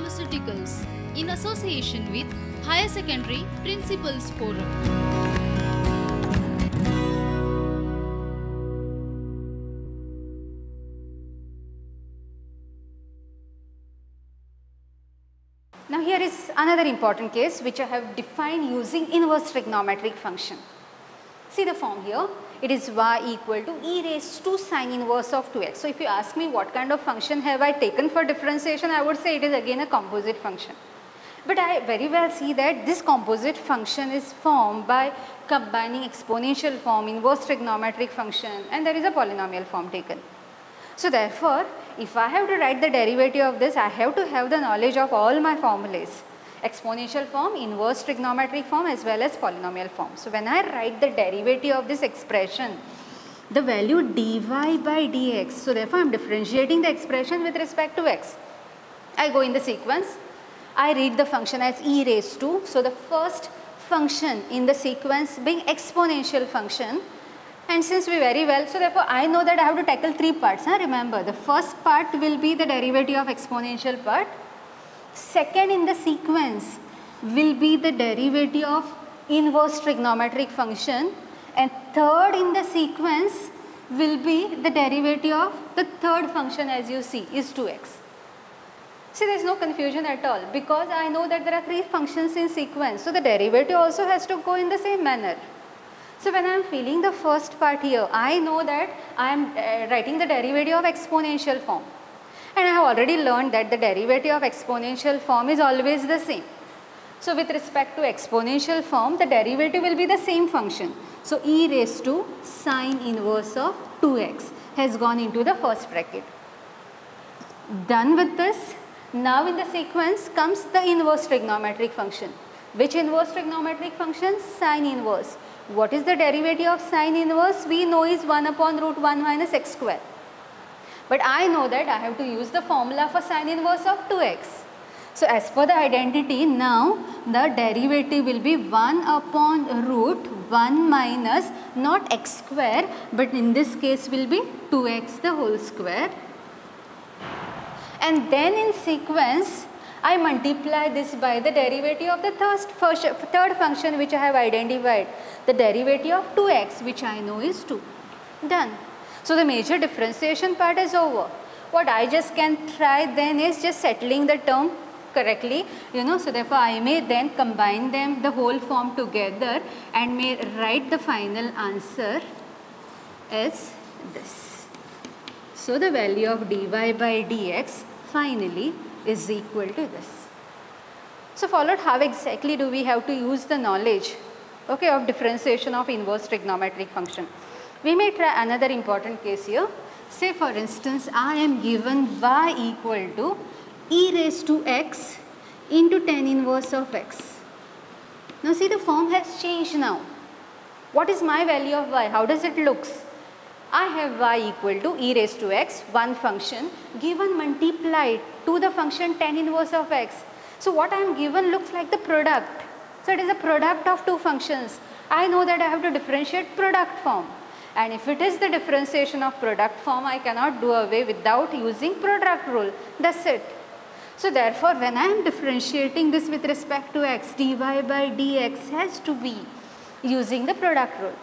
Pharmaceuticals in association with Higher Secondary Principals Forum. Now here is another important case which I have defined using inverse trigonometric function. See the form here, it is y equal to e raised to sine inverse of 2x. So if you ask me what kind of function have I taken for differentiation, I would say it is again a composite function. But I very well see that this composite function is formed by combining exponential form, inverse trigonometric function and there is a polynomial form taken. So therefore, if I have to write the derivative of this, I have to have the knowledge of all my formulas exponential form, inverse trigonometric form as well as polynomial form. So when I write the derivative of this expression, the value dy by dx, so therefore I am differentiating the expression with respect to x. I go in the sequence, I read the function as e raised to, so the first function in the sequence being exponential function and since we very well, so therefore I know that I have to tackle three parts. Huh? Remember the first part will be the derivative of exponential part. Second in the sequence will be the derivative of inverse trigonometric function and third in the sequence will be the derivative of the third function as you see is 2x. See there is no confusion at all because I know that there are three functions in sequence. So the derivative also has to go in the same manner. So when I am feeling the first part here, I know that I am uh, writing the derivative of exponential form. And I have already learned that the derivative of exponential form is always the same. So with respect to exponential form, the derivative will be the same function. So e raised to sine inverse of 2x has gone into the first bracket. Done with this, now in the sequence comes the inverse trigonometric function. Which inverse trigonometric function? Sine inverse. What is the derivative of sine inverse? We know is 1 upon root 1 minus x square. But I know that I have to use the formula for sine inverse of 2x. So as per the identity now the derivative will be 1 upon root 1 minus not x square but in this case will be 2x the whole square. And then in sequence I multiply this by the derivative of the third, third function which I have identified, the derivative of 2x which I know is 2. Done. So the major differentiation part is over. What I just can try then is just settling the term correctly, you know, so therefore I may then combine them the whole form together and may write the final answer as this. So the value of dy by dx finally is equal to this. So followed how exactly do we have to use the knowledge okay, of differentiation of inverse trigonometric function. We may try another important case here. Say for instance I am given y equal to e raised to x into tan inverse of x. Now see the form has changed now. What is my value of y? How does it looks? I have y equal to e raised to x, one function given multiplied to the function tan inverse of x. So what I am given looks like the product. So it is a product of two functions. I know that I have to differentiate product form. And if it is the differentiation of product form, I cannot do away without using product rule. That's it. So therefore, when I am differentiating this with respect to x, dy by dx has to be using the product rule.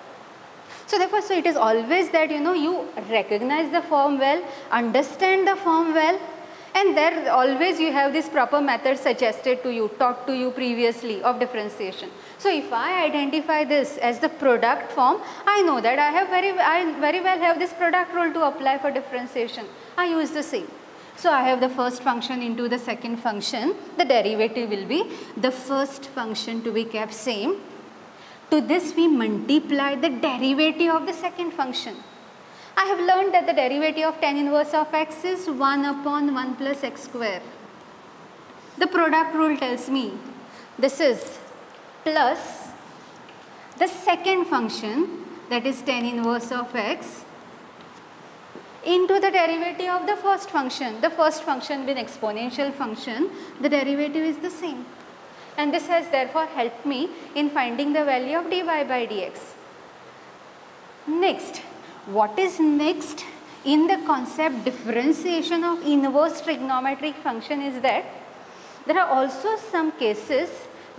So therefore, so it is always that you know you recognize the form well, understand the form well and there always you have this proper method suggested to you, taught to you previously of differentiation. So if I identify this as the product form, I know that I have very, I very well have this product rule to apply for differentiation. I use the same. So I have the first function into the second function, the derivative will be the first function to be kept same to this we multiply the derivative of the second function. I have learned that the derivative of tan inverse of x is 1 upon 1 plus x square. The product rule tells me this is plus the second function that is tan inverse of x into the derivative of the first function. The first function being exponential function, the derivative is the same and this has therefore helped me in finding the value of dy by dx. Next, what is next in the concept differentiation of inverse trigonometric function is that There are also some cases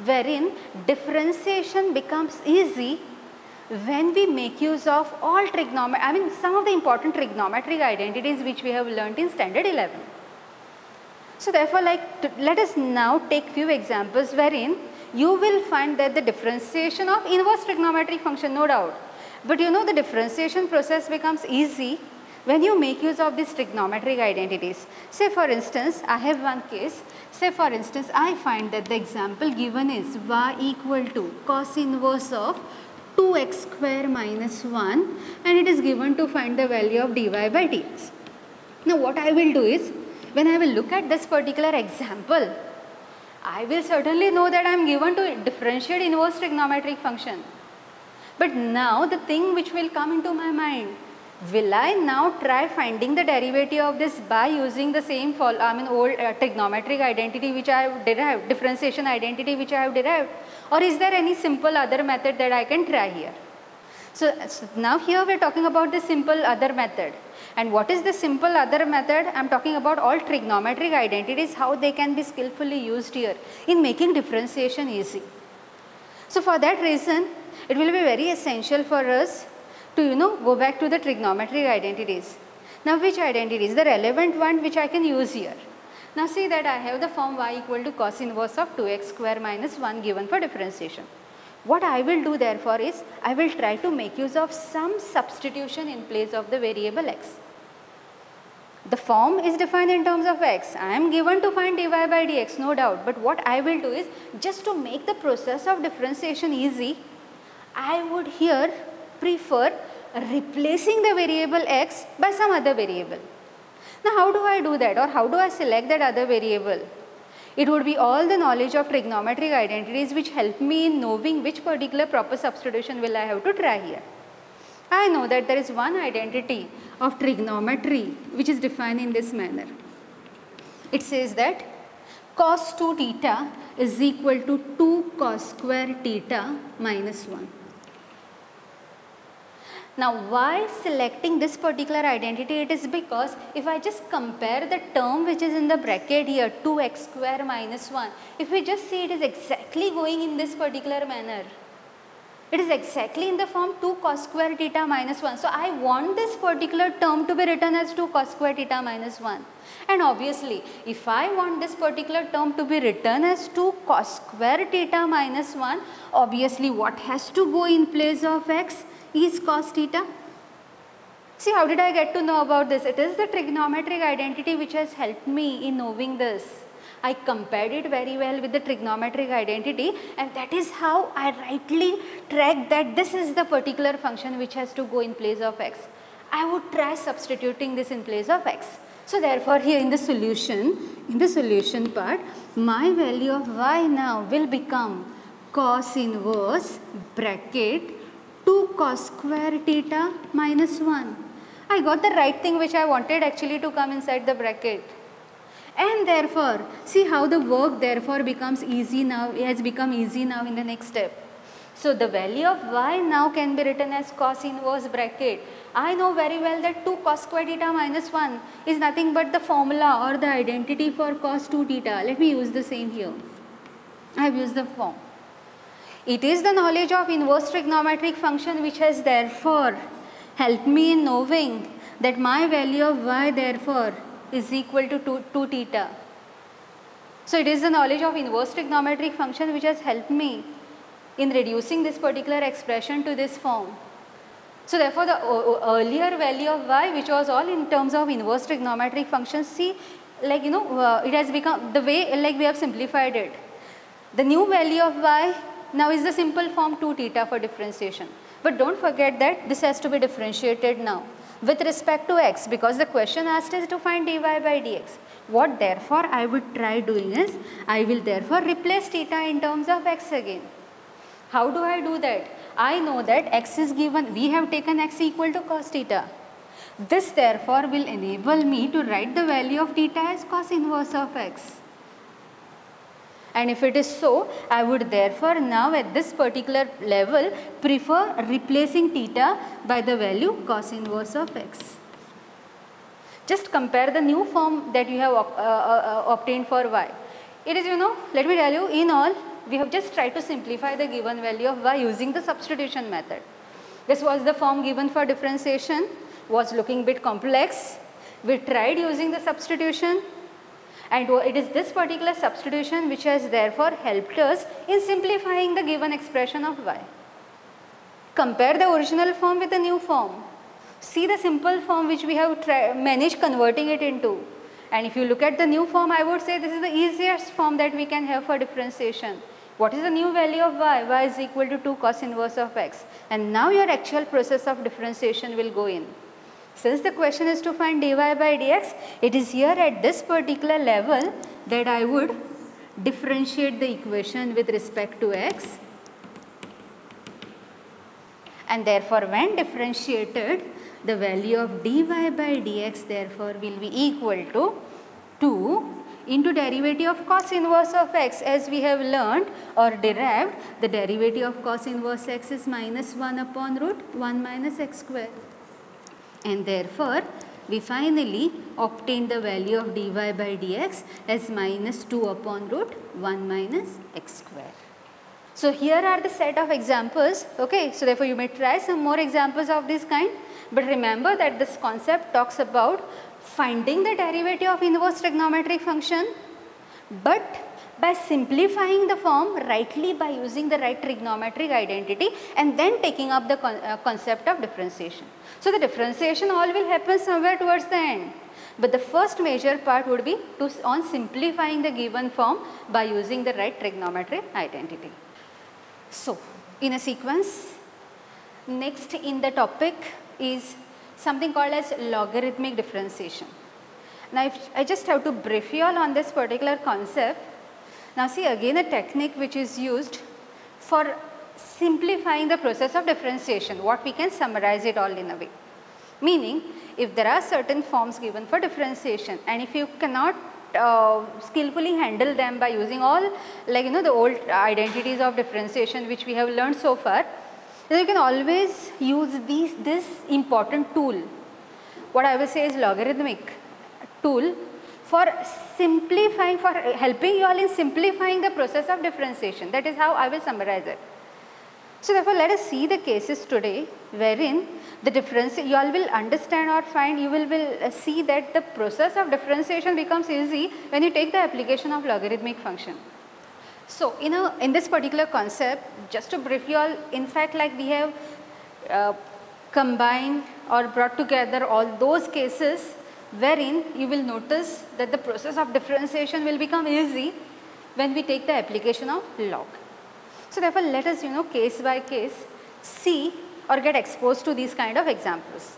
wherein differentiation becomes easy when we make use of all trigonometry, I mean some of the important trigonometric identities which we have learnt in standard 11. So therefore like let us now take few examples wherein you will find that the differentiation of inverse trigonometric function no doubt. But you know the differentiation process becomes easy when you make use of these trigonometric identities. Say for instance, I have one case. Say for instance, I find that the example given is y equal to cos inverse of 2x square minus 1 and it is given to find the value of dy by dx. Now what I will do is, when I will look at this particular example, I will certainly know that I am given to differentiate inverse trigonometric function. But now the thing which will come into my mind, will I now try finding the derivative of this by using the same I mean old uh, trigonometric identity which I have derived, differentiation identity which I have derived or is there any simple other method that I can try here. So, so now here we are talking about the simple other method. And what is the simple other method? I am talking about all trigonometric identities, how they can be skillfully used here in making differentiation easy. So for that reason, it will be very essential for us to you know go back to the trigonometric identities. Now which identities? The relevant one which I can use here. Now see that I have the form y equal to cos inverse of 2x square minus 1 given for differentiation. What I will do therefore is, I will try to make use of some substitution in place of the variable x. The form is defined in terms of x. I am given to find dy by dx, no doubt. But what I will do is, just to make the process of differentiation easy, I would here prefer replacing the variable x by some other variable. Now how do I do that or how do I select that other variable? It would be all the knowledge of trigonometric identities which help me in knowing which particular proper substitution will I have to try here. I know that there is one identity of trigonometry which is defined in this manner. It says that cos 2 theta is equal to 2 cos square theta minus 1. Now why selecting this particular identity it is because if I just compare the term which is in the bracket here 2x square minus 1 if we just see it is exactly going in this particular manner it is exactly in the form 2 cos square theta minus 1. So, I want this particular term to be written as 2 cos square theta minus 1. And obviously, if I want this particular term to be written as 2 cos square theta minus 1, obviously what has to go in place of x is cos theta. See how did I get to know about this? It is the trigonometric identity which has helped me in knowing this. I compared it very well with the trigonometric identity and that is how I rightly track that this is the particular function which has to go in place of x. I would try substituting this in place of x. So therefore here in the solution, in the solution part, my value of y now will become cos inverse bracket 2 cos square theta minus 1. I got the right thing which I wanted actually to come inside the bracket and therefore see how the work therefore becomes easy now has become easy now in the next step. So the value of y now can be written as cos inverse bracket. I know very well that 2 cos square theta minus 1 is nothing but the formula or the identity for cos 2 theta. Let me use the same here. I have used the form. It is the knowledge of inverse trigonometric function which has therefore helped me in knowing that my value of y therefore is equal to 2, 2 theta. So it is the knowledge of inverse trigonometric function which has helped me in reducing this particular expression to this form. So therefore the earlier value of y which was all in terms of inverse trigonometric function see like you know uh, it has become the way like we have simplified it. The new value of y now is the simple form 2 theta for differentiation. But don't forget that this has to be differentiated now with respect to x because the question asked is to find dy by dx. What therefore I would try doing is I will therefore replace theta in terms of x again. How do I do that? I know that x is given, we have taken x equal to cos theta. This therefore will enable me to write the value of theta as cos inverse of x. And if it is so, I would therefore now at this particular level prefer replacing theta by the value cos inverse of x. Just compare the new form that you have uh, uh, uh, obtained for y. it is you know, let me tell you in all we have just tried to simplify the given value of y using the substitution method. This was the form given for differentiation was looking bit complex. We tried using the substitution and it is this particular substitution which has therefore helped us in simplifying the given expression of y. Compare the original form with the new form. See the simple form which we have managed converting it into. And if you look at the new form, I would say this is the easiest form that we can have for differentiation. What is the new value of y? y is equal to 2 cos inverse of x. And now your actual process of differentiation will go in. Since the question is to find dy by dx, it is here at this particular level that I would differentiate the equation with respect to x. And therefore, when differentiated, the value of dy by dx therefore will be equal to 2 into derivative of cos inverse of x as we have learned or derived the derivative of cos inverse x is minus 1 upon root 1 minus x square and therefore we finally obtain the value of dy by dx as minus 2 upon root 1 minus x square. So here are the set of examples okay so therefore you may try some more examples of this kind but remember that this concept talks about finding the derivative of inverse trigonometric function but by simplifying the form rightly by using the right trigonometric identity and then taking up the con uh, concept of differentiation. So the differentiation all will happen somewhere towards the end. But the first major part would be to on simplifying the given form by using the right trigonometric identity. So in a sequence, next in the topic is something called as logarithmic differentiation. Now, if I just have to brief you all on this particular concept. Now, see again a technique which is used for simplifying the process of differentiation, what we can summarize it all in a way. Meaning, if there are certain forms given for differentiation and if you cannot uh, skillfully handle them by using all like you know the old identities of differentiation which we have learned so far, then you can always use these, this important tool. What I will say is logarithmic tool for simplifying, for helping you all in simplifying the process of differentiation. That is how I will summarize it. So therefore, let us see the cases today wherein the difference you all will understand or find you will, will see that the process of differentiation becomes easy when you take the application of logarithmic function. So, in, a, in this particular concept, just to brief you all, in fact like we have uh, combined or brought together all those cases wherein you will notice that the process of differentiation will become easy when we take the application of log. So, therefore, let us you know case by case see or get exposed to these kind of examples.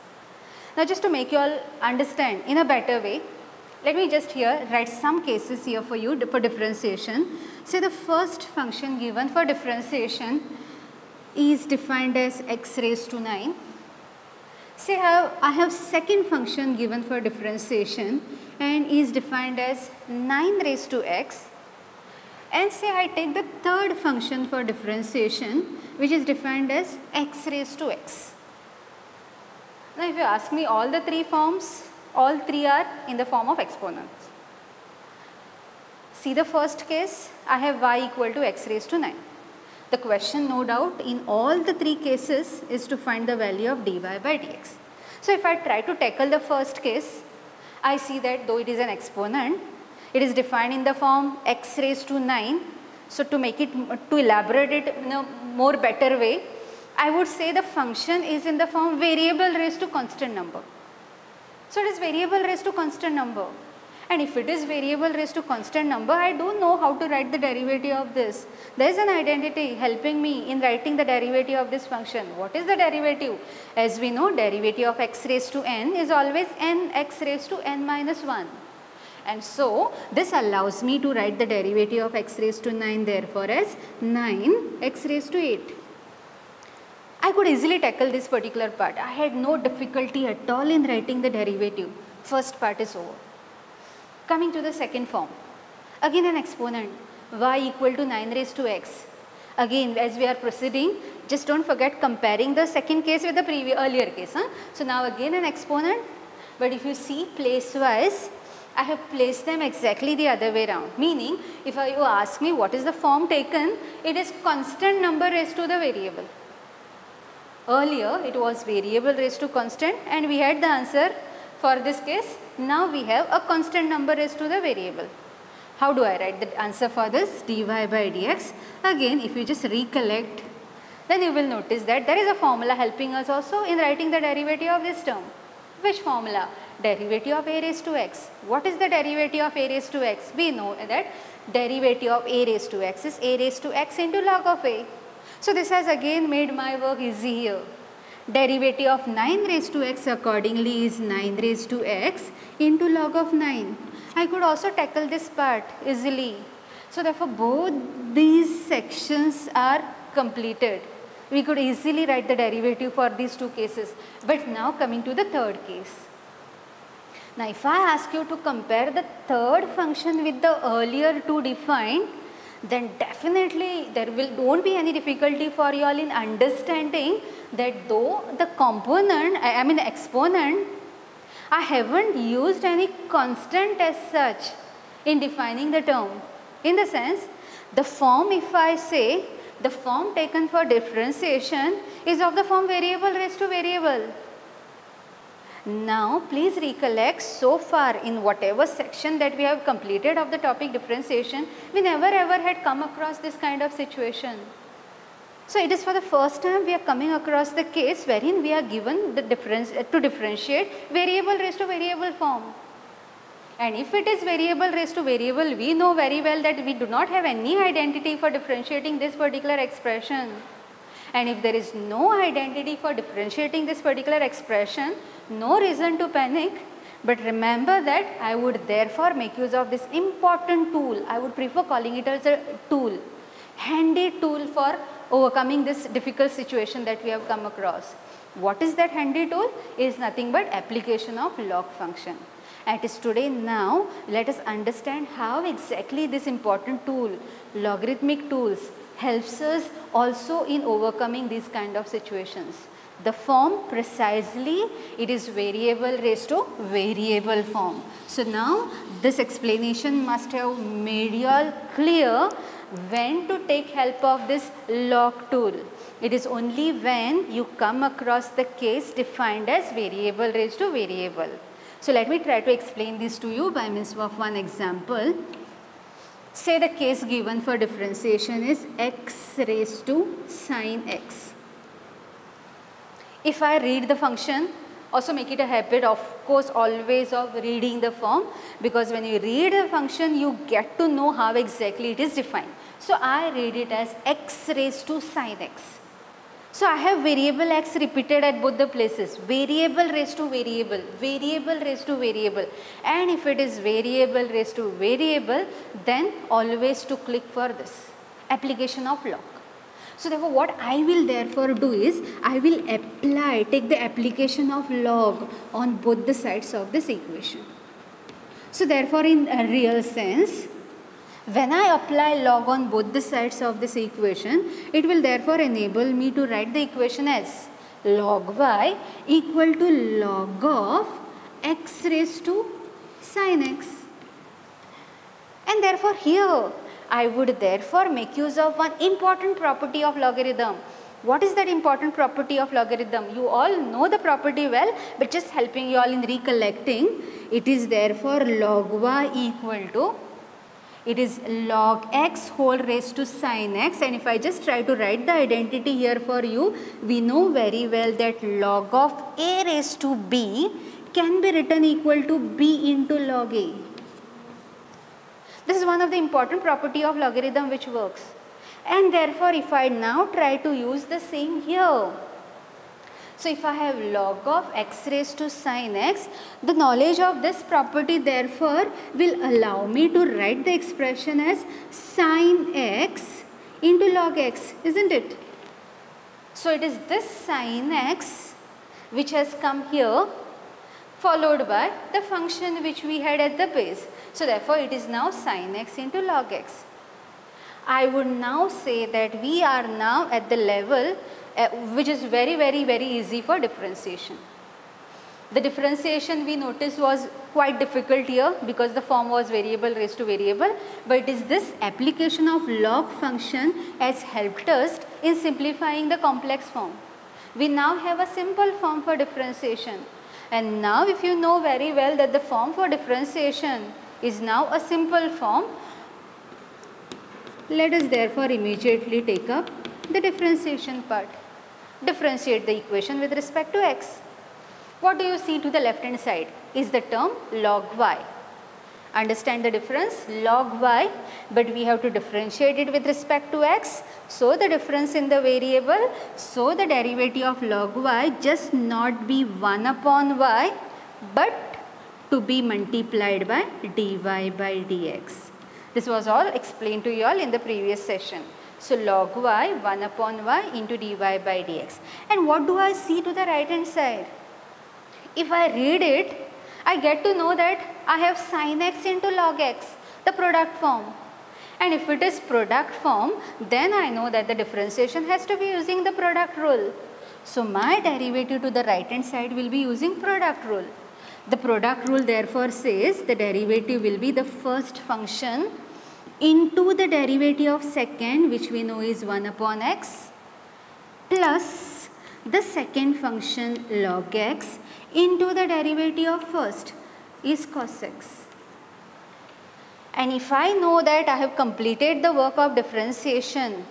Now, just to make you all understand in a better way, let me just here write some cases here for you for differentiation. Say the first function given for differentiation is defined as x raised to 9. Say I have, I have second function given for differentiation and is defined as 9 raised to x and say I take the third function for differentiation which is defined as x raised to x. Now if you ask me all the three forms all three are in the form of exponents. See the first case, I have y equal to x raised to 9. The question no doubt in all the three cases is to find the value of dy by dx. So if I try to tackle the first case, I see that though it is an exponent, it is defined in the form x raised to 9. So to make it, to elaborate it in a more better way, I would say the function is in the form variable raised to constant number. So it is variable raised to constant number. And if it is variable raised to constant number, I do not know how to write the derivative of this. There is an identity helping me in writing the derivative of this function. What is the derivative? As we know, derivative of x raised to n is always n x raised to n minus 1. And so, this allows me to write the derivative of x raised to 9 therefore as 9 x raised to 8. I could easily tackle this particular part. I had no difficulty at all in writing the derivative. First part is over. Coming to the second form. Again an exponent y equal to 9 raised to x. Again as we are proceeding just don't forget comparing the second case with the previous earlier case. Huh? So now again an exponent but if you see place wise I have placed them exactly the other way around. Meaning, if I, you ask me what is the form taken, it is constant number raised to the variable. Earlier, it was variable raised to constant and we had the answer for this case. Now we have a constant number raised to the variable. How do I write the answer for this? dy by dx. Again, if you just recollect, then you will notice that there is a formula helping us also in writing the derivative of this term. Which formula? Derivative of a raised to x. What is the derivative of a raised to x? We know that derivative of a raised to x is a raised to x into log of a. So this has again made my work easy here. Derivative of 9 raised to x accordingly is 9 raised to x into log of 9. I could also tackle this part easily. So therefore both these sections are completed. We could easily write the derivative for these two cases. But now coming to the third case. Now if I ask you to compare the third function with the earlier two defined, then definitely there will won't be any difficulty for you all in understanding that though the component, I mean the exponent I haven't used any constant as such in defining the term. In the sense, the form if I say the form taken for differentiation is of the form variable raised to variable. Now please recollect so far in whatever section that we have completed of the topic differentiation, we never ever had come across this kind of situation. So it is for the first time we are coming across the case wherein we are given the difference uh, to differentiate variable raised to variable form. And if it is variable raised to variable, we know very well that we do not have any identity for differentiating this particular expression. And if there is no identity for differentiating this particular expression, no reason to panic. But remember that I would therefore make use of this important tool. I would prefer calling it as a tool, handy tool for overcoming this difficult situation that we have come across. What is that handy tool? Is nothing but application of log function. It is today now let us understand how exactly this important tool, logarithmic tools helps us also in overcoming these kind of situations. The form precisely it is variable raised to variable form. So now this explanation must have made you all clear when to take help of this log tool. It is only when you come across the case defined as variable raised to variable. So let me try to explain this to you by means of one example. Say the case given for differentiation is x raised to sine x. If I read the function also make it a habit of course always of reading the form because when you read a function you get to know how exactly it is defined. So I read it as x raised to sine x. So I have variable x repeated at both the places, variable raised to variable, variable raised to variable and if it is variable raised to variable then always to click for this application of log. So therefore what I will therefore do is I will apply take the application of log on both the sides of this equation. So therefore in a real sense when I apply log on both the sides of this equation it will therefore enable me to write the equation as log y equal to log of x raised to sin x and therefore here I would therefore make use of one important property of logarithm. What is that important property of logarithm? You all know the property well, but just helping you all in recollecting. It is therefore log y equal to, it is log x whole raised to sine x and if I just try to write the identity here for you, we know very well that log of a raised to b can be written equal to b into log a. This is one of the important property of logarithm which works. And therefore, if I now try to use the same here, so if I have log of x raised to sine x, the knowledge of this property therefore will allow me to write the expression as sine x into log x, isn't it? So it is this sine x which has come here followed by the function which we had at the base. So therefore it is now sin x into log x. I would now say that we are now at the level uh, which is very very very easy for differentiation. The differentiation we noticed was quite difficult here because the form was variable raised to variable but it is this application of log function has helped us in simplifying the complex form. We now have a simple form for differentiation and now if you know very well that the form for differentiation is now a simple form, let us therefore immediately take up the differentiation part. Differentiate the equation with respect to x. What do you see to the left hand side is the term log y. Understand the difference log y but we have to differentiate it with respect to x. So, the difference in the variable so the derivative of log y just not be 1 upon y but to be multiplied by dy by dx. This was all explained to you all in the previous session. So, log y 1 upon y into dy by dx. And what do I see to the right hand side? If I read it, I get to know that I have sin x into log x, the product form. And if it is product form, then I know that the differentiation has to be using the product rule. So, my derivative to the right hand side will be using product rule. The product rule therefore says the derivative will be the first function into the derivative of second which we know is 1 upon x plus the second function log x into the derivative of first is cos x. And if I know that I have completed the work of differentiation,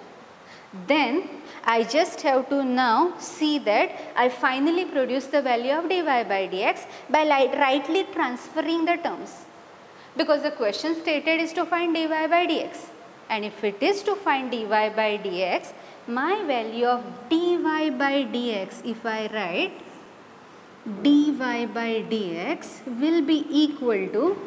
then I just have to now see that I finally produce the value of dy by dx by rightly transferring the terms. Because the question stated is to find dy by dx. And if it is to find dy by dx, my value of dy by dx if I write dy by dx will be equal to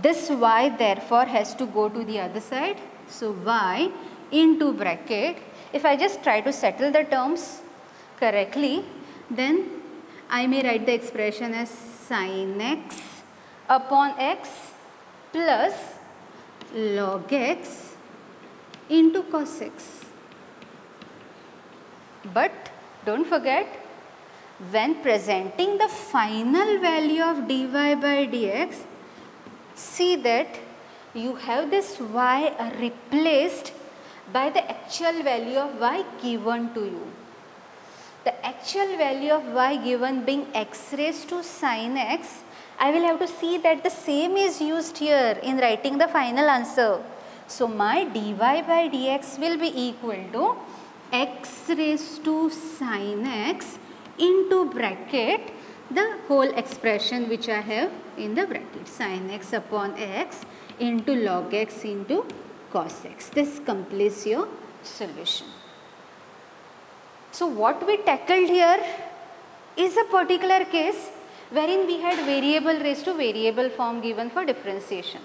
this y therefore has to go to the other side. So, y into bracket if I just try to settle the terms correctly then I may write the expression as sin x upon x plus log x into cos x. But do not forget when presenting the final value of dy by dx, see that you have this y replaced by the actual value of y given to you. The actual value of y given being x raised to sin x, I will have to see that the same is used here in writing the final answer. So, my dy by dx will be equal to x raised to sin x into bracket the whole expression which I have in the bracket sin x upon x into log x into cos x. This completes your solution. So what we tackled here is a particular case wherein we had variable raised to variable form given for differentiation.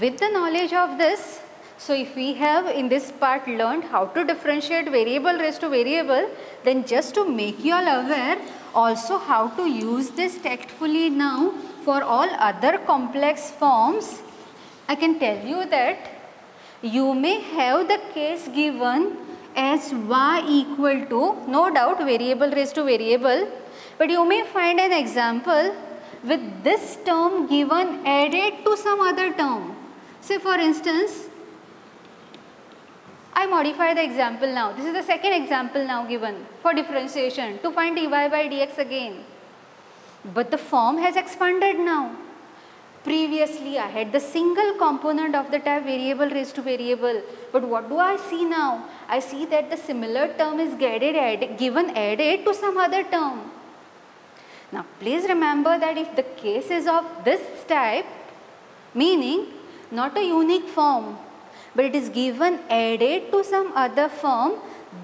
With the knowledge of this, so if we have in this part learned how to differentiate variable raised to variable, then just to make you all aware also how to use this tactfully now for all other complex forms, I can tell you that you may have the case given as y equal to no doubt variable raised to variable, but you may find an example with this term given added to some other term. Say for instance, I modify the example now. This is the second example now given for differentiation to find dy by dx again. But the form has expanded now. Previously I had the single component of the type variable raised to variable. But what do I see now? I see that the similar term is added, given added to some other term. Now please remember that if the case is of this type, meaning not a unique form, but it is given added to some other form,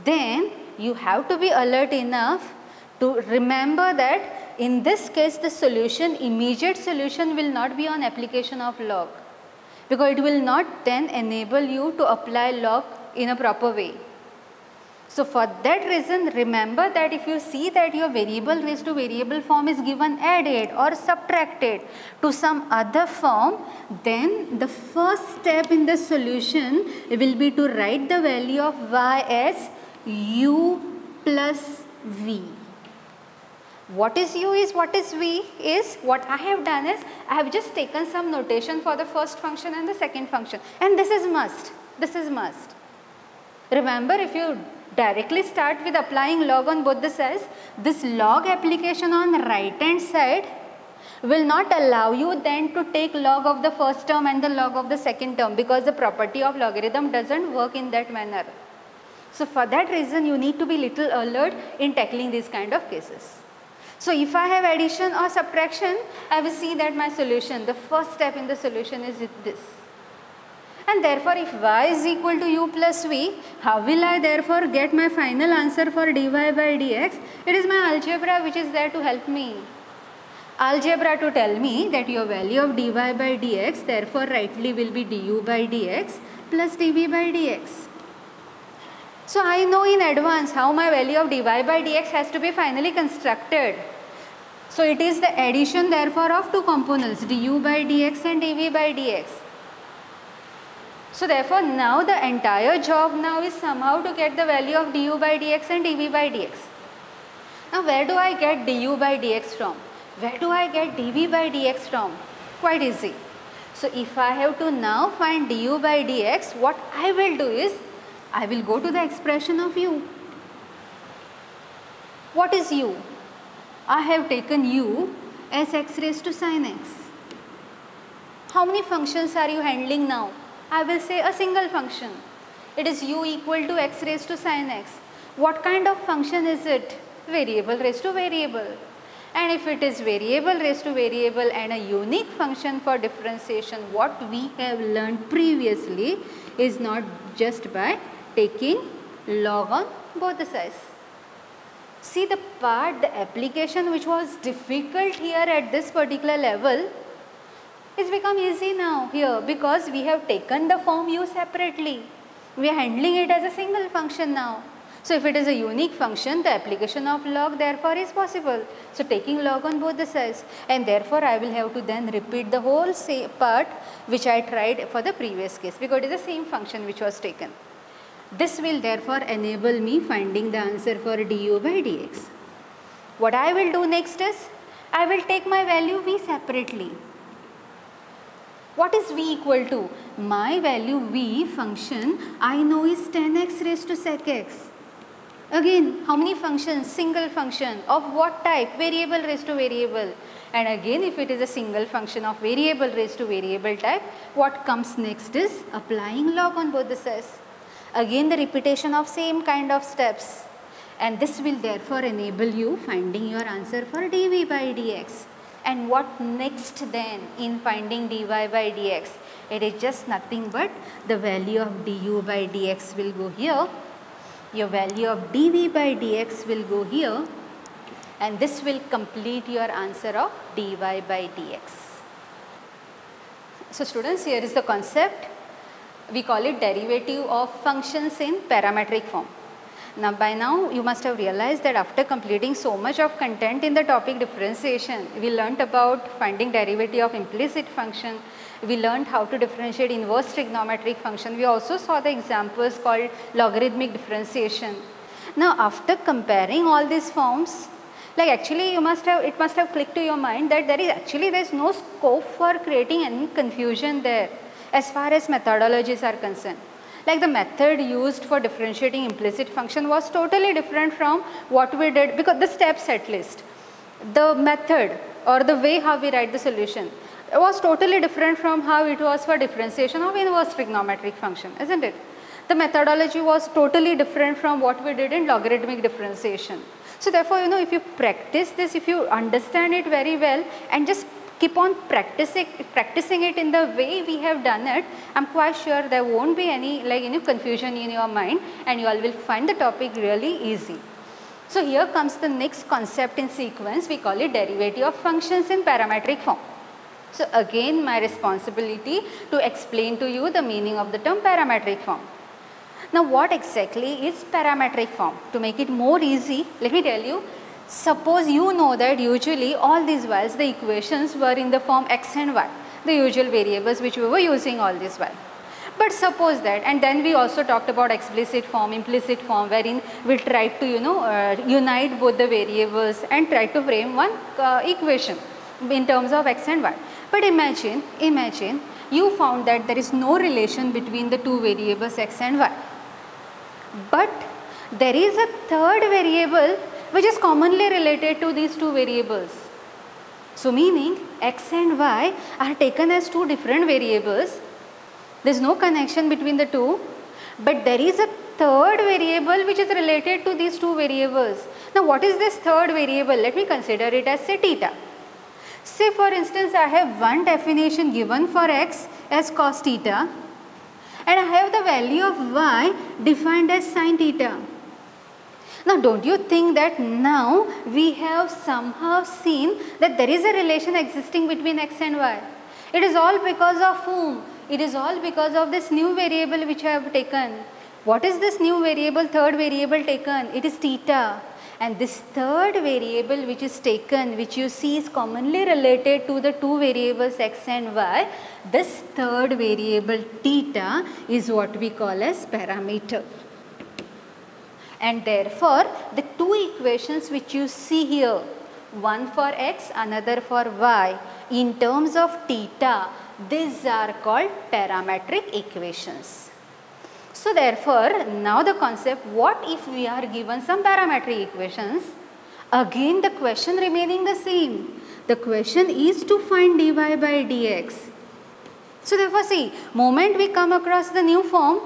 then you have to be alert enough to remember that in this case the solution, immediate solution will not be on application of log because it will not then enable you to apply log in a proper way. So for that reason remember that if you see that your variable raised to variable form is given added or subtracted to some other form then the first step in the solution will be to write the value of y as u plus v. What is u is what is v is what I have done is I have just taken some notation for the first function and the second function and this is must, this is must. Remember if you directly start with applying log on both the sides, this log application on the right hand side will not allow you then to take log of the first term and the log of the second term because the property of logarithm does not work in that manner. So for that reason you need to be little alert in tackling these kind of cases. So if I have addition or subtraction, I will see that my solution, the first step in the solution is this. And therefore if y is equal to u plus v, how will I therefore get my final answer for dy by dx? It is my algebra which is there to help me. Algebra to tell me that your value of dy by dx therefore rightly will be du by dx plus dv by dx. So I know in advance how my value of dy by dx has to be finally constructed. So it is the addition therefore of two components du by dx and dv by dx. So therefore now the entire job now is somehow to get the value of du by dx and dv by dx. Now where do I get du by dx from? Where do I get dv by dx from? Quite easy. So if I have to now find du by dx, what I will do is I will go to the expression of u. What is u? I have taken u as x raised to sin x. How many functions are you handling now? I will say a single function. It is u equal to x raised to sin x. What kind of function is it? Variable raised to variable. And if it is variable raised to variable and a unique function for differentiation, what we have learned previously is not just by taking log on both the sides. See the part, the application which was difficult here at this particular level is become easy now here because we have taken the form u separately. We are handling it as a single function now. So if it is a unique function, the application of log therefore is possible. So taking log on both the sides and therefore I will have to then repeat the whole part which I tried for the previous case because it is the same function which was taken. This will therefore enable me finding the answer for du by dx. What I will do next is, I will take my value v separately. What is v equal to? My value v function I know is 10x raised to sec x. Again, how many functions? Single function. Of what type? Variable raised to variable. And again, if it is a single function of variable raised to variable type, what comes next is applying log on both the sides. Again the repetition of same kind of steps and this will therefore enable you finding your answer for dv by dx. And what next then in finding dy by dx? It is just nothing but the value of du by dx will go here, your value of dv by dx will go here and this will complete your answer of dy by dx. So students here is the concept we call it derivative of functions in parametric form. Now by now you must have realized that after completing so much of content in the topic differentiation, we learnt about finding derivative of implicit function, we learned how to differentiate inverse trigonometric function, we also saw the examples called logarithmic differentiation. Now after comparing all these forms, like actually you must have, it must have clicked to your mind that there is actually there is no scope for creating any confusion there as far as methodologies are concerned. Like the method used for differentiating implicit function was totally different from what we did because the steps at least. The method or the way how we write the solution was totally different from how it was for differentiation of inverse trigonometric function, isn't it? The methodology was totally different from what we did in logarithmic differentiation. So therefore, you know, if you practice this, if you understand it very well and just keep on practicing practicing it in the way we have done it i'm quite sure there won't be any like confusion in your mind and you all will find the topic really easy. So here comes the next concept in sequence. We call it derivative of functions in parametric form. So again my responsibility to explain to you the meaning of the term parametric form. Now what exactly is parametric form? To make it more easy let me tell you Suppose you know that usually all these wells, the equations were in the form x and y, the usual variables which we were using all this while. But suppose that and then we also talked about explicit form, implicit form wherein we try to you know uh, unite both the variables and try to frame one uh, equation in terms of x and y. But imagine, imagine you found that there is no relation between the two variables x and y. But there is a third variable which is commonly related to these two variables. So meaning x and y are taken as two different variables. There is no connection between the two but there is a third variable which is related to these two variables. Now what is this third variable? Let me consider it as say theta. Say for instance I have one definition given for x as cos theta and I have the value of y defined as sin theta. Now don't you think that now we have somehow seen that there is a relation existing between x and y. It is all because of whom? It is all because of this new variable which I have taken. What is this new variable, third variable taken? It is theta. And this third variable which is taken, which you see is commonly related to the two variables x and y, this third variable theta is what we call as parameter and therefore the two equations which you see here one for x another for y in terms of theta these are called parametric equations. So therefore now the concept what if we are given some parametric equations again the question remaining the same the question is to find dy by dx. So therefore see moment we come across the new form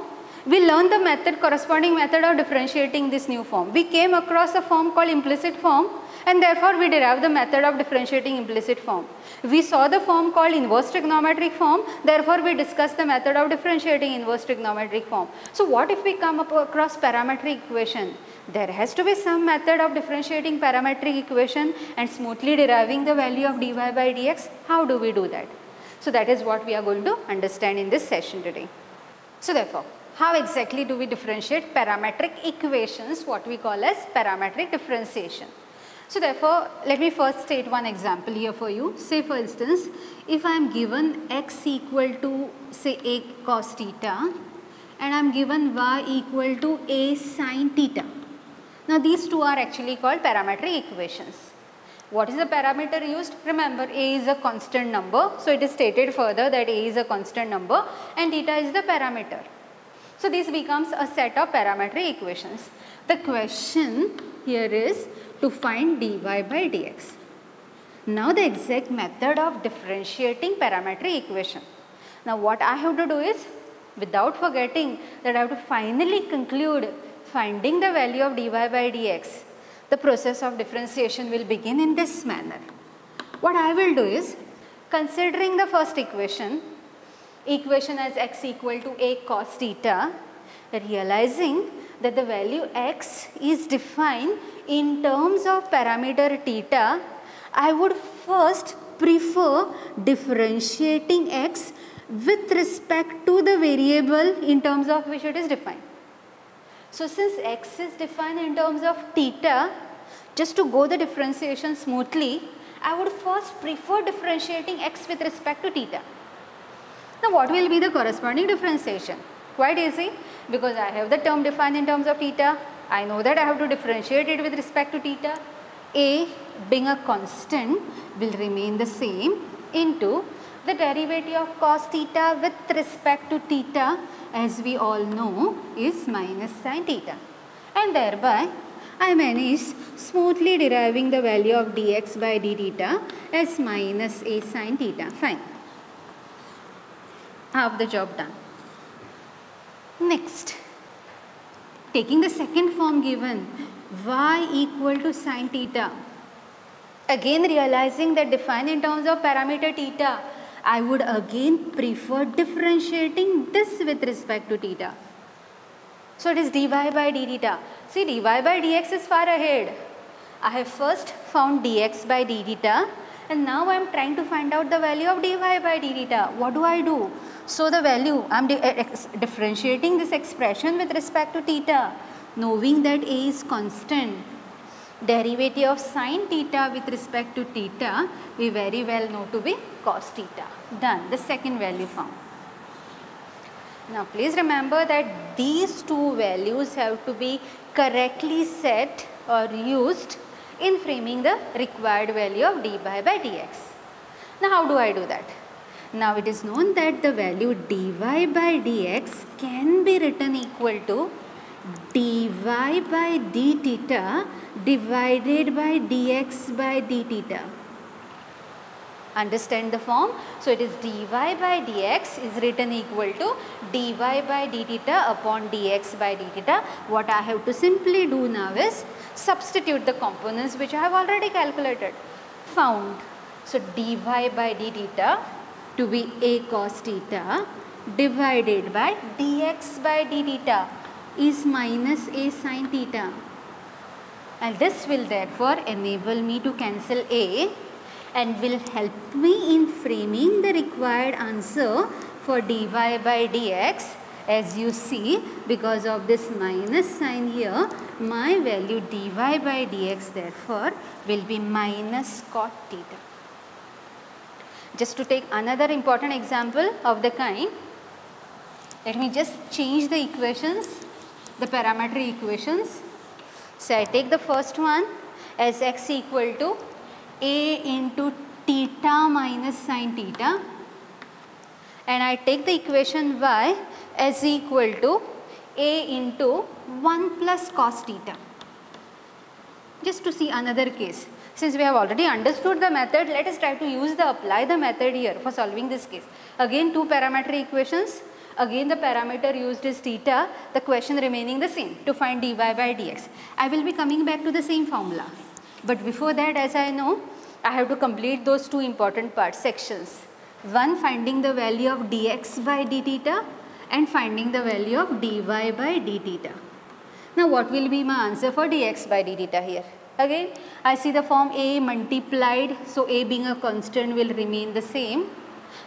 we learned the method corresponding method of differentiating this new form. We came across a form called implicit form and therefore we derived the method of differentiating implicit form. We saw the form called inverse trigonometric form therefore we discussed the method of differentiating inverse trigonometric form. So what if we come up across parametric equation? There has to be some method of differentiating parametric equation and smoothly deriving the value of dy by dx. How do we do that? So that is what we are going to understand in this session today. So therefore how exactly do we differentiate parametric equations what we call as parametric differentiation. So therefore, let me first state one example here for you. Say for instance, if I am given x equal to say a cos theta and I am given y equal to a sin theta. Now these two are actually called parametric equations. What is the parameter used? Remember a is a constant number. So it is stated further that a is a constant number and theta is the parameter. So this becomes a set of parametric equations. The question here is to find dy by dx. Now the exact method of differentiating parametric equation. Now what I have to do is without forgetting that I have to finally conclude finding the value of dy by dx. The process of differentiation will begin in this manner. What I will do is considering the first equation equation as x equal to a cos theta realizing that the value x is defined in terms of parameter theta I would first prefer differentiating x with respect to the variable in terms of which it is defined. So since x is defined in terms of theta just to go the differentiation smoothly I would first prefer differentiating x with respect to theta. Now what will be the corresponding differentiation? Quite easy because I have the term defined in terms of theta. I know that I have to differentiate it with respect to theta. A being a constant will remain the same into the derivative of cos theta with respect to theta as we all know is minus sin theta. And thereby I manage smoothly deriving the value of dx by d theta as minus a sin theta. Fine have the job done. Next, taking the second form given y equal to sine theta. Again realizing that defined in terms of parameter theta, I would again prefer differentiating this with respect to theta. So it is dy by d theta. See dy by dx is far ahead. I have first found dx by d theta and now I am trying to find out the value of dy by d theta. What do I do? So the value, I am eh, differentiating this expression with respect to theta, knowing that A is constant. Derivative of sine theta with respect to theta, we very well know to be cos theta. Done, the second value found. Now please remember that these two values have to be correctly set or used in framing the required value of dy by dx. Now how do I do that? Now it is known that the value dy by dx can be written equal to dy by d theta divided by dx by d theta. Understand the form? So it is dy by dx is written equal to dy by d theta upon dx by d theta. What I have to simply do now is substitute the components which I have already calculated. Found. So dy by d theta to be a cos theta divided by dx by d theta is minus a sin theta and this will therefore enable me to cancel a and will help me in framing the required answer for dy by dx as you see because of this minus sign here my value dy by dx therefore will be minus cot theta. Just to take another important example of the kind let me just change the equations the parametric equations. So, I take the first one as x equal to a into theta minus sine theta and I take the equation y as equal to a into 1 plus cos theta. Just to see another case. Since we have already understood the method, let us try to use the apply the method here for solving this case. Again two parametric equations Again the parameter used is theta, the question remaining the same to find dy by dx. I will be coming back to the same formula. But before that as I know, I have to complete those two important parts sections. One finding the value of dx by d theta and finding the value of dy by d theta. Now what will be my answer for dx by d theta here? Again I see the form a multiplied so a being a constant will remain the same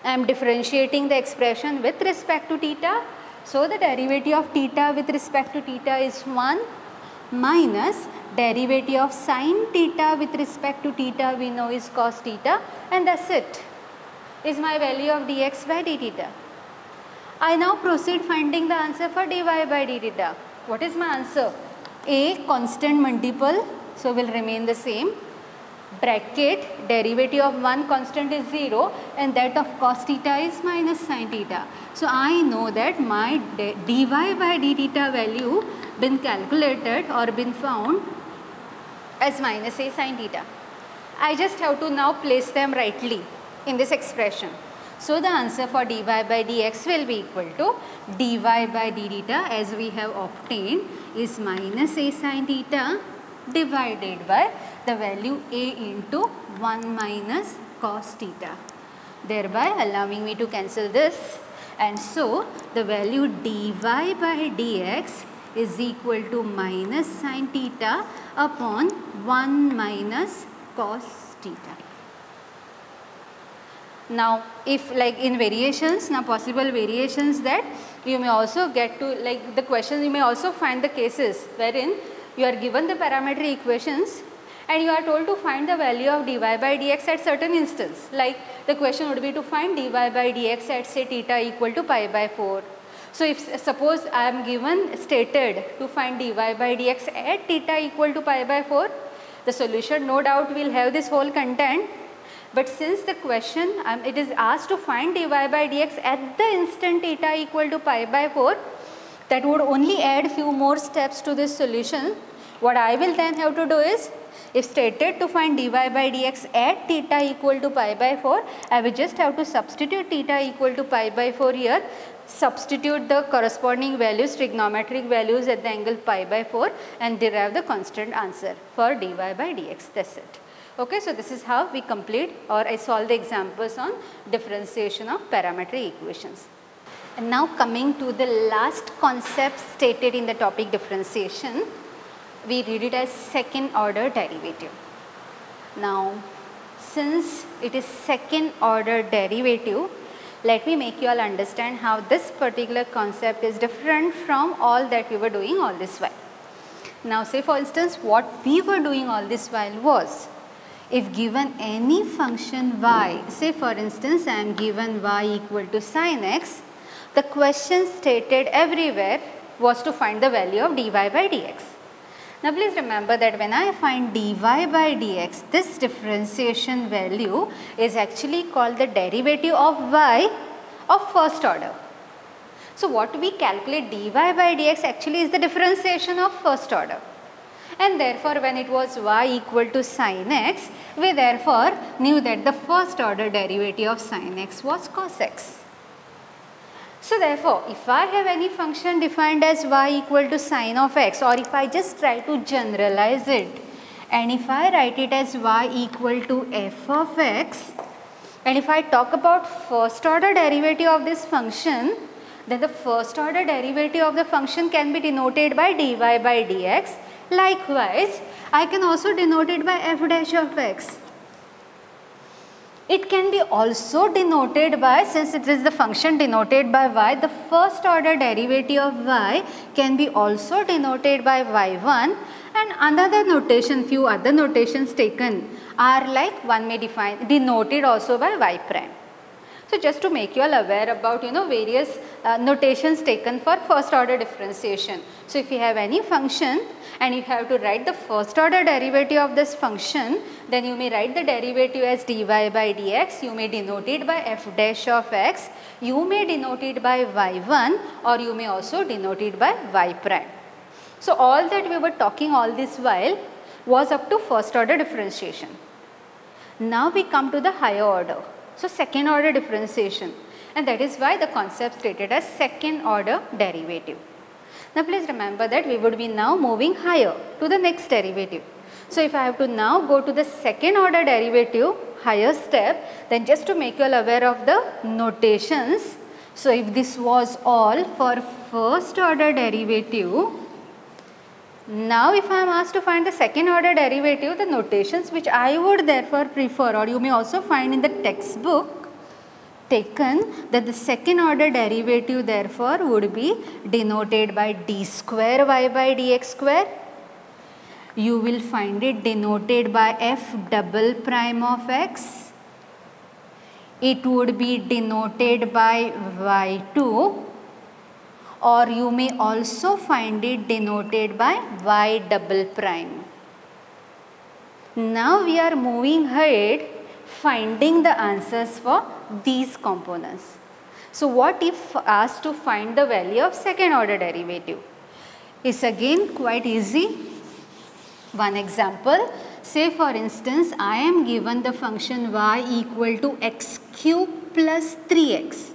I am differentiating the expression with respect to theta. So, the derivative of theta with respect to theta is 1 minus derivative of sine theta with respect to theta we know is cos theta and that is it is my value of dx by d theta. I now proceed finding the answer for dy by d theta. What is my answer? A constant multiple so will remain the same bracket derivative of one constant is 0 and that of cos theta is minus sin theta. So, I know that my dy by d theta value been calculated or been found as minus a sin theta. I just have to now place them rightly in this expression. So, the answer for dy by dx will be equal to dy by d theta as we have obtained is minus a sin theta divided by the value a into 1 minus cos theta thereby allowing me to cancel this and so the value dy by dx is equal to minus sin theta upon 1 minus cos theta. Now if like in variations now possible variations that you may also get to like the questions you may also find the cases wherein you are given the parametric equations and you are told to find the value of dy by dx at certain instance like the question would be to find dy by dx at say theta equal to pi by 4. So, if suppose I am given stated to find dy by dx at theta equal to pi by 4 the solution no doubt will have this whole content but since the question um, it is asked to find dy by dx at the instant theta equal to pi by 4 that would only add few more steps to this solution. What I will then have to do is if stated to find dy by dx at theta equal to pi by 4, I will just have to substitute theta equal to pi by 4 here, substitute the corresponding values, trigonometric values at the angle pi by 4 and derive the constant answer for dy by dx, that is it. Okay, so this is how we complete or I solve the examples on differentiation of parametric equations. And now coming to the last concept stated in the topic differentiation, we read it as second order derivative. Now, since it is second order derivative, let me make you all understand how this particular concept is different from all that we were doing all this while. Now, say for instance, what we were doing all this while was, if given any function y, say for instance, I am given y equal to sin x, the question stated everywhere was to find the value of dy by dx. Now please remember that when I find dy by dx, this differentiation value is actually called the derivative of y of first order. So what we calculate dy by dx actually is the differentiation of first order. And therefore when it was y equal to sin x, we therefore knew that the first order derivative of sin x was cos x. So therefore, if I have any function defined as y equal to sine of x or if I just try to generalize it and if I write it as y equal to f of x and if I talk about first order derivative of this function then the first order derivative of the function can be denoted by dy by dx. Likewise, I can also denote it by f dash of x. It can be also denoted by, since it is the function denoted by y, the first order derivative of y can be also denoted by y1 and another notation, few other notations taken are like one may define, denoted also by y prime. So just to make you all aware about you know various uh, notations taken for first order differentiation. So if you have any function and you have to write the first order derivative of this function then you may write the derivative as dy by dx, you may denote it by f dash of x, you may denote it by y1 or you may also denote it by y prime. So all that we were talking all this while was up to first order differentiation. Now we come to the higher order. So second order differentiation and that is why the concept stated as second order derivative. Now please remember that we would be now moving higher to the next derivative. So if I have to now go to the second order derivative higher step then just to make you all aware of the notations. So if this was all for first order derivative now if I am asked to find the second order derivative, the notations which I would therefore prefer or you may also find in the textbook taken that the second order derivative therefore would be denoted by d square y by dx square. You will find it denoted by f double prime of x. It would be denoted by y2 or you may also find it denoted by y double prime. Now we are moving ahead finding the answers for these components. So what if asked to find the value of second order derivative? It's again quite easy. One example, say for instance I am given the function y equal to x cube plus 3x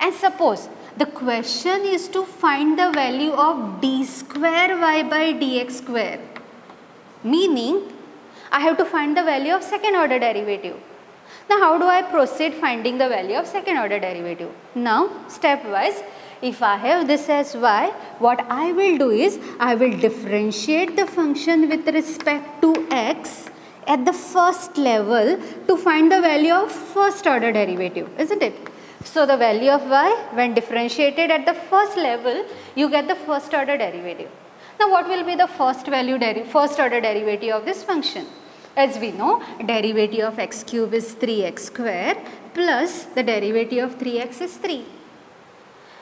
and suppose the question is to find the value of d square y by dx square. Meaning, I have to find the value of second order derivative. Now, how do I proceed finding the value of second order derivative? Now, stepwise, if I have this as y, what I will do is, I will differentiate the function with respect to x at the first level to find the value of first order derivative, isn't it? So, the value of y when differentiated at the first level you get the first order derivative. Now, what will be the first value first order derivative of this function? As we know derivative of x cube is 3x square plus the derivative of 3x is 3.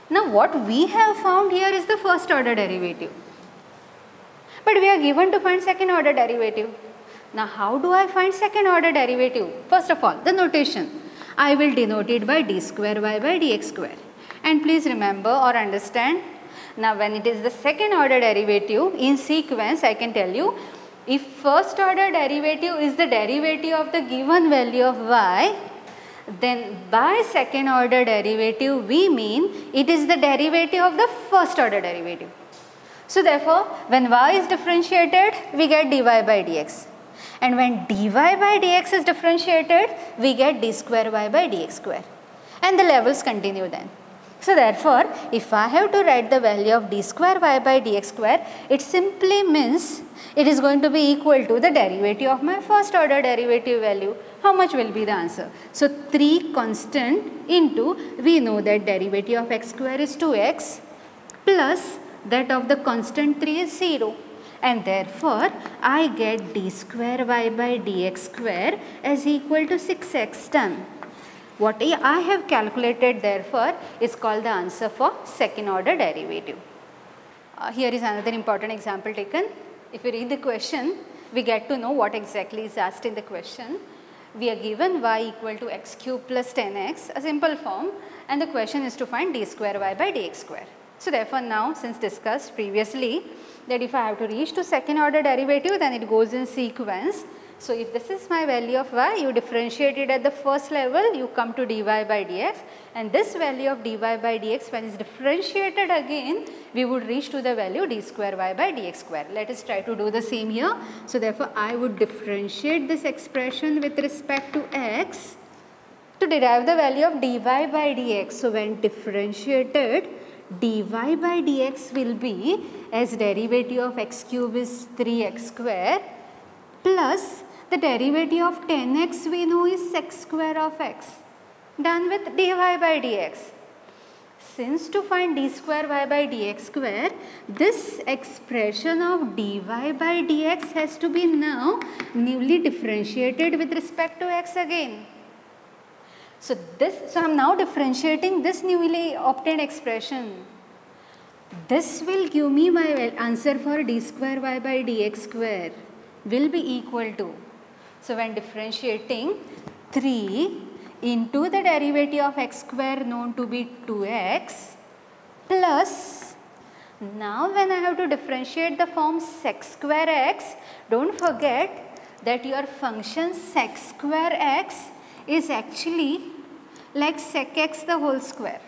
Now, what we have found here is the first order derivative. But we are given to find second order derivative. Now, how do I find second order derivative? First of all, the notation. I will denote it by d square y by dx square. And please remember or understand, now when it is the second order derivative in sequence I can tell you, if first order derivative is the derivative of the given value of y, then by second order derivative we mean it is the derivative of the first order derivative. So therefore, when y is differentiated, we get dy by dx and when dy by dx is differentiated we get d square y by dx square and the levels continue then. So therefore, if I have to write the value of d square y by dx square, it simply means it is going to be equal to the derivative of my first order derivative value. How much will be the answer? So 3 constant into we know that derivative of x square is 2x plus that of the constant 3 is 0 and therefore I get d square y by dx square is equal to 6x done. What I have calculated therefore is called the answer for second order derivative. Uh, here is another important example taken. If you read the question, we get to know what exactly is asked in the question. We are given y equal to x cube plus tan x, a simple form and the question is to find d square y by dx square. So therefore now since discussed previously that if I have to reach to second order derivative then it goes in sequence so, if this is my value of y, you differentiate it at the first level, you come to dy by dx and this value of dy by dx when is differentiated again, we would reach to the value d square y by dx square. Let us try to do the same here. So, therefore, I would differentiate this expression with respect to x to derive the value of dy by dx. So, when differentiated, dy by dx will be as derivative of x cube is 3x square plus the derivative of tan x we know is sec square of x done with dy by dx. Since to find d square y by dx square, this expression of dy by dx has to be now newly differentiated with respect to x again. So this, so I am now differentiating this newly obtained expression. This will give me my answer for d square y by dx square will be equal to so, when differentiating 3 into the derivative of x square known to be 2x plus now when I have to differentiate the form sec square x don't forget that your function sec square x is actually like sec x the whole square.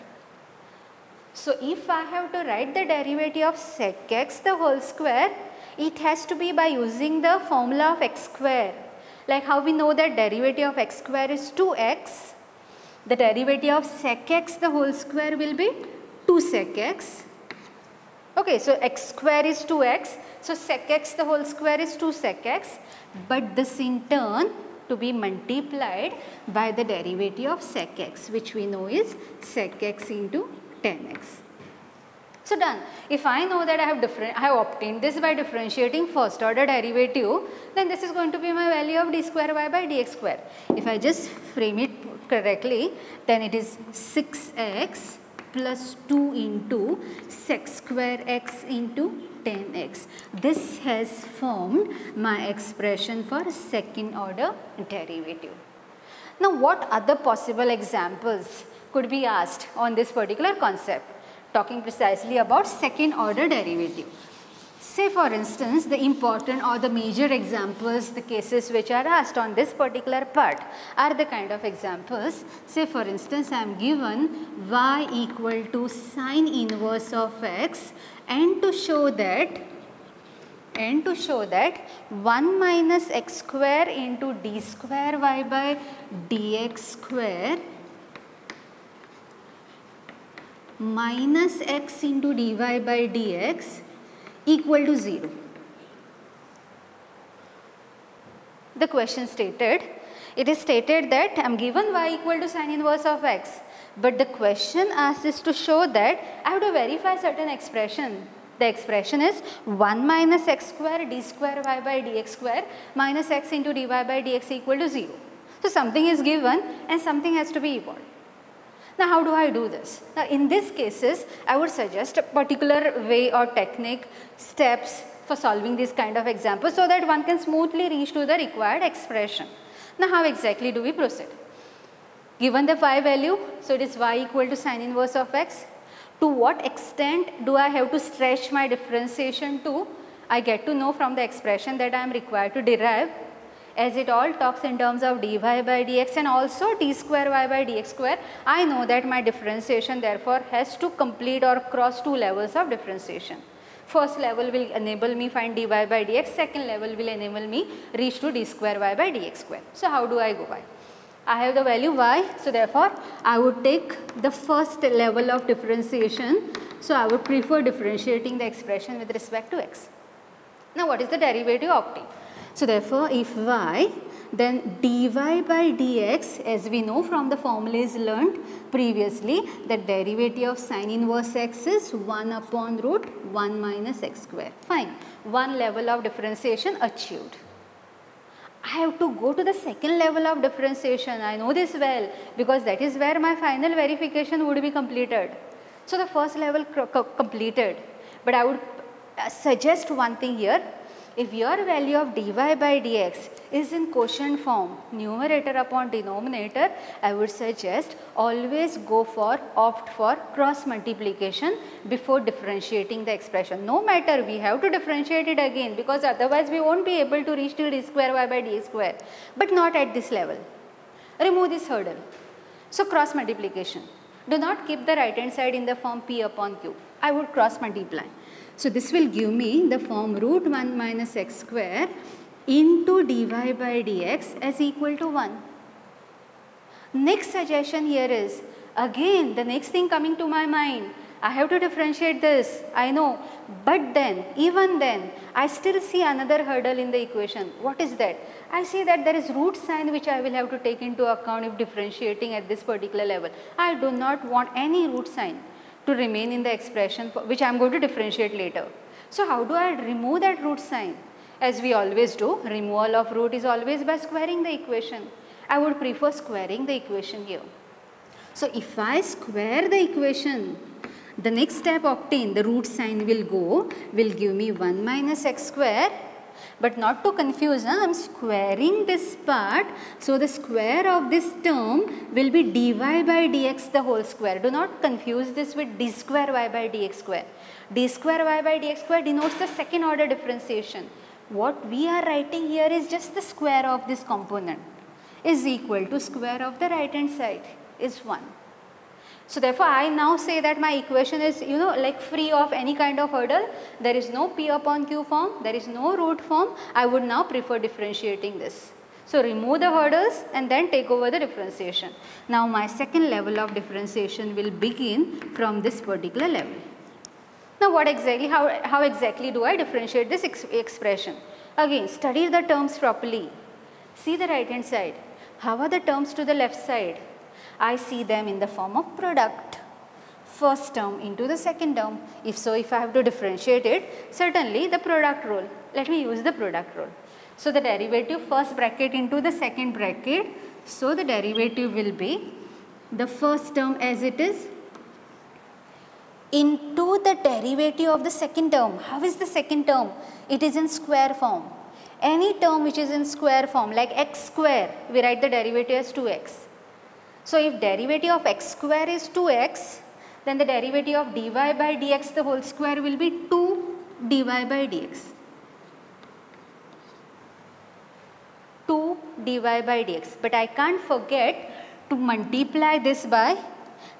So, if I have to write the derivative of sec x the whole square it has to be by using the formula of x square like how we know that derivative of x square is 2x, the derivative of sec x the whole square will be 2 sec x. Okay, so x square is 2x, so sec x the whole square is 2 sec x, but this in turn to be multiplied by the derivative of sec x which we know is sec x into tan x. So done. If I know that I have different, I have obtained this by differentiating first order derivative, then this is going to be my value of d square y by dx square. If I just frame it correctly, then it is 6x plus 2 into sec square x into tan x. This has formed my expression for second order derivative. Now what other possible examples could be asked on this particular concept? talking precisely about second order derivative. Say for instance the important or the major examples, the cases which are asked on this particular part are the kind of examples. Say for instance I am given y equal to sine inverse of x and to show that and to show that 1 minus x square into d square y by dx square minus x into dy by dx equal to 0. The question stated, it is stated that I am given y equal to sine inverse of x, but the question asks is to show that I have to verify certain expression. The expression is 1 minus x square d square y by dx square minus x into dy by dx equal to 0. So, something is given and something has to be evolved. Now how do I do this? Now in these cases I would suggest a particular way or technique, steps for solving these kind of examples so that one can smoothly reach to the required expression. Now how exactly do we proceed? Given the y value, so it is y equal to sine inverse of x. To what extent do I have to stretch my differentiation to? I get to know from the expression that I am required to derive as it all talks in terms of dy by dx and also d square y by dx square, I know that my differentiation therefore has to complete or cross two levels of differentiation. First level will enable me find dy by dx, second level will enable me reach to d square y by dx square. So, how do I go by? I have the value y, so therefore, I would take the first level of differentiation. So, I would prefer differentiating the expression with respect to x. Now, what is the derivative obtained? So therefore, if y then dy by dx as we know from the formulas learnt previously the derivative of sine inverse x is 1 upon root 1 minus x square. Fine. One level of differentiation achieved. I have to go to the second level of differentiation. I know this well because that is where my final verification would be completed. So, the first level completed, but I would uh, suggest one thing here if your value of dy by dx is in quotient form numerator upon denominator I would suggest always go for opt for cross multiplication before differentiating the expression. No matter we have to differentiate it again because otherwise we won't be able to reach till d square y by d square but not at this level. Remove this hurdle. So cross multiplication. Do not keep the right hand side in the form p upon q. I would cross multiply. So, this will give me the form root 1 minus x square into dy by dx as equal to 1. Next suggestion here is again the next thing coming to my mind. I have to differentiate this I know. But then even then I still see another hurdle in the equation. What is that? I see that there is root sign which I will have to take into account if differentiating at this particular level. I do not want any root sign to remain in the expression for, which I am going to differentiate later. So, how do I remove that root sign? As we always do, removal of root is always by squaring the equation. I would prefer squaring the equation here. So, if I square the equation, the next step obtained, the root sign will go, will give me 1 minus x square but not to confuse, I am squaring this part. So, the square of this term will be dy by dx the whole square. Do not confuse this with d square y by dx square. d square y by dx square denotes the second order differentiation. What we are writing here is just the square of this component is equal to square of the right hand side is 1. So therefore, I now say that my equation is you know like free of any kind of hurdle. There is no P upon Q form, there is no root form. I would now prefer differentiating this. So remove the hurdles and then take over the differentiation. Now my second level of differentiation will begin from this particular level. Now what exactly, how, how exactly do I differentiate this ex expression? Again, study the terms properly. See the right hand side. How are the terms to the left side? I see them in the form of product first term into the second term. If so, if I have to differentiate it, certainly the product rule. Let me use the product rule. So, the derivative first bracket into the second bracket. So, the derivative will be the first term as it is into the derivative of the second term. How is the second term? It is in square form. Any term which is in square form like x square, we write the derivative as 2x. So, if derivative of x square is 2x, then the derivative of dy by dx the whole square will be 2 dy by dx. 2 dy by dx. But I can't forget to multiply this by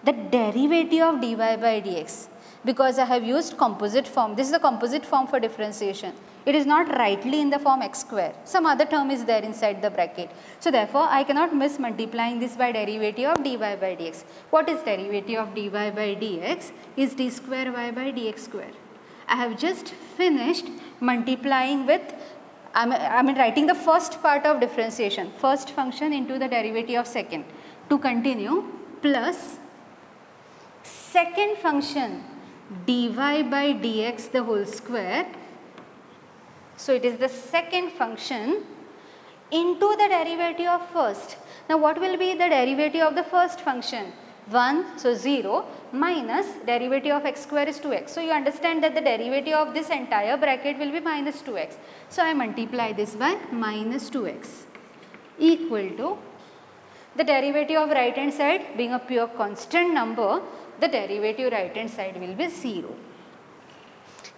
the derivative of dy by dx because I have used composite form. This is the composite form for differentiation it is not rightly in the form x square. Some other term is there inside the bracket. So therefore, I cannot miss multiplying this by derivative of dy by dx. What is derivative of dy by dx? Is d square y by dx square. I have just finished multiplying with I mean writing the first part of differentiation, first function into the derivative of second. To continue plus second function dy by dx the whole square so, it is the second function into the derivative of first. Now, what will be the derivative of the first function? 1, so 0 minus derivative of x square is 2x. So, you understand that the derivative of this entire bracket will be minus 2x. So, I multiply this by minus 2x equal to the derivative of right hand side being a pure constant number, the derivative right hand side will be 0.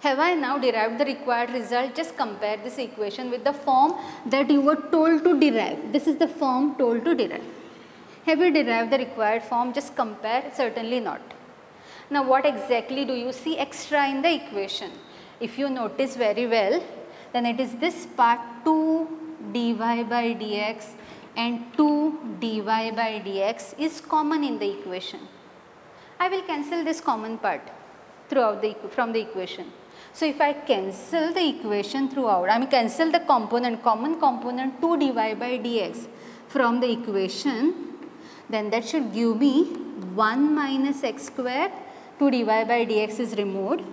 Have I now derived the required result? Just compare this equation with the form that you were told to derive. This is the form told to derive. Have you derived the required form? Just compare, certainly not. Now what exactly do you see extra in the equation? If you notice very well, then it is this part 2 dy by dx and 2 dy by dx is common in the equation. I will cancel this common part throughout the from the equation. So, if I cancel the equation throughout, I mean cancel the component, common component 2 dy by dx from the equation, then that should give me 1 minus x square 2 dy by dx is removed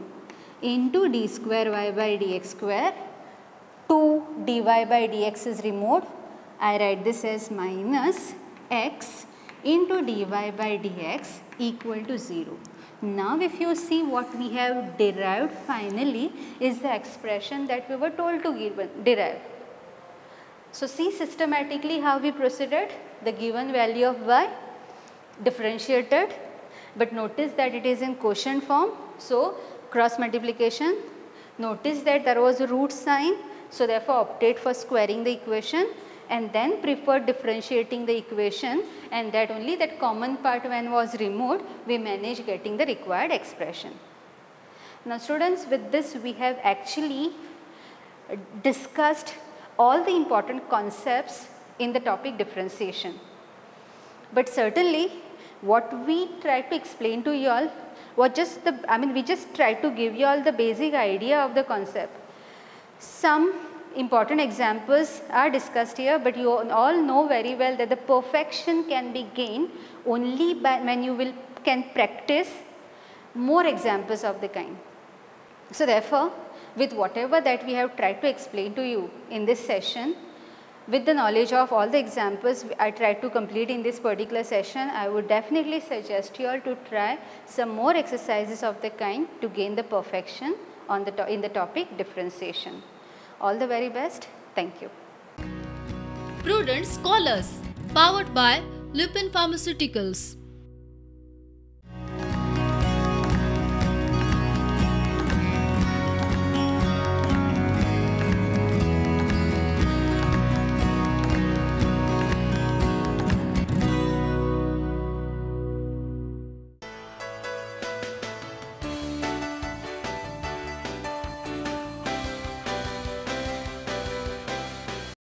into d square y by dx square 2 dy by dx is removed I write this as minus x into dy by dx equal to 0. Now if you see what we have derived finally is the expression that we were told to derive. So see systematically how we proceeded. The given value of y differentiated. But notice that it is in quotient form. So cross multiplication. Notice that there was a root sign. So therefore opted for squaring the equation and then preferred differentiating the equation and that only that common part when was removed we managed getting the required expression. Now students with this we have actually discussed all the important concepts in the topic differentiation. But certainly what we try to explain to you all was just the I mean we just try to give you all the basic idea of the concept. Some important examples are discussed here but you all know very well that the perfection can be gained only by when you will can practice more examples of the kind. So therefore with whatever that we have tried to explain to you in this session with the knowledge of all the examples I tried to complete in this particular session, I would definitely suggest you all to try some more exercises of the kind to gain the perfection on the in the topic differentiation. All the very best. Thank you. Prudent Scholars, powered by Lupin Pharmaceuticals.